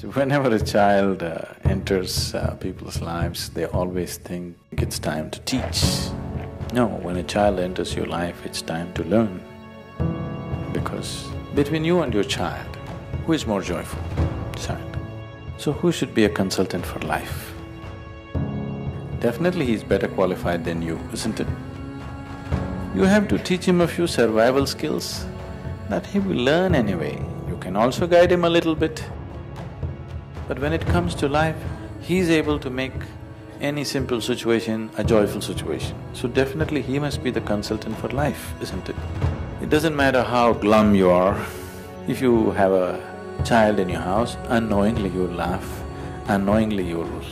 So whenever a child uh, enters uh, people's lives, they always think it's time to teach. No, when a child enters your life, it's time to learn. Because between you and your child, who is more joyful? Child. So who should be a consultant for life? Definitely he's better qualified than you, isn't it? You have to teach him a few survival skills that he will learn anyway. You can also guide him a little bit. But when it comes to life, he's able to make any simple situation a joyful situation. So definitely he must be the consultant for life, isn't it? It doesn't matter how glum you are, if you have a child in your house, unknowingly you'll laugh, unknowingly you'll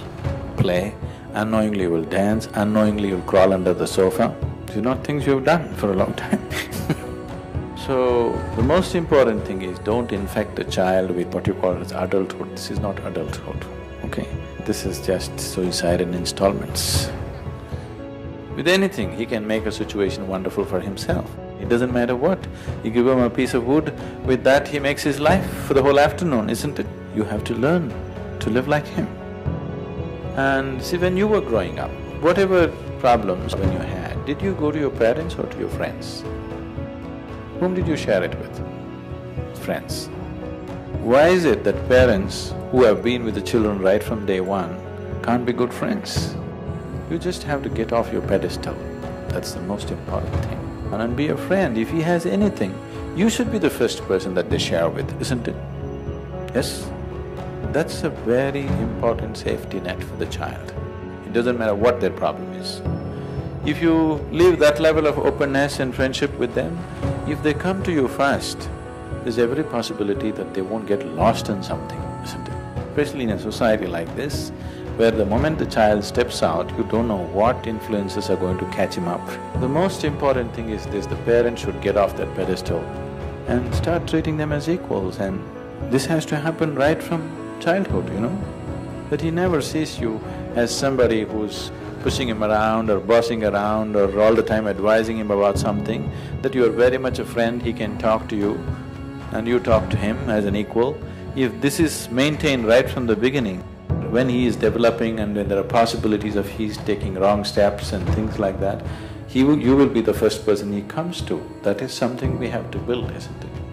play, unknowingly you'll dance, unknowingly you'll crawl under the sofa. These are not things you've done for a long time So, the most important thing is don't infect the child with what you call as adulthood. This is not adulthood, okay? This is just suicide in installments. With anything, he can make a situation wonderful for himself. It doesn't matter what. You give him a piece of wood, with that he makes his life for the whole afternoon, isn't it? You have to learn to live like him. And see, when you were growing up, whatever problems when you had, did you go to your parents or to your friends? Whom did you share it with? Friends. Why is it that parents who have been with the children right from day one can't be good friends? You just have to get off your pedestal, that's the most important thing. And be a friend, if he has anything, you should be the first person that they share with, isn't it? Yes? That's a very important safety net for the child. It doesn't matter what their problem is. If you leave that level of openness and friendship with them, if they come to you first, there's every possibility that they won't get lost in something, isn't it? Especially in a society like this, where the moment the child steps out, you don't know what influences are going to catch him up. The most important thing is this, the parent should get off that pedestal and start treating them as equals and this has to happen right from childhood, you know? That he never sees you as somebody who's pushing him around or bossing around or all the time advising him about something, that you are very much a friend, he can talk to you and you talk to him as an equal. If this is maintained right from the beginning, when he is developing and when there are possibilities of he's taking wrong steps and things like that, he will… you will be the first person he comes to. That is something we have to build, isn't it?